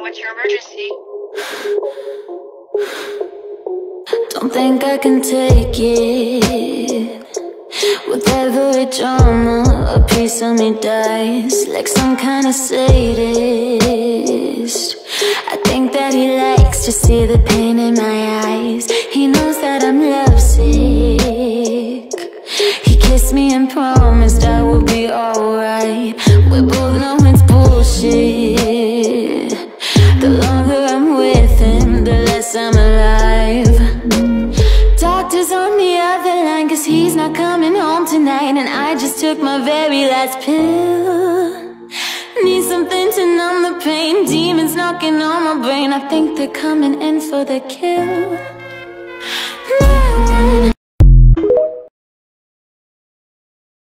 what's your emergency? Don't think I can take it. With every drama, a piece of me dies Like some kind of sadist. I think that he likes to see the pain in my eyes. He knows that I'm lovesick. He kissed me and promised I would be alright. We both know longer I'm with him, the less I'm alive. Doctor's on the other line Cause he's not coming home tonight And I just took my very last pill. Need something to numb the pain Demons knocking on my brain. I think they're coming in for the kill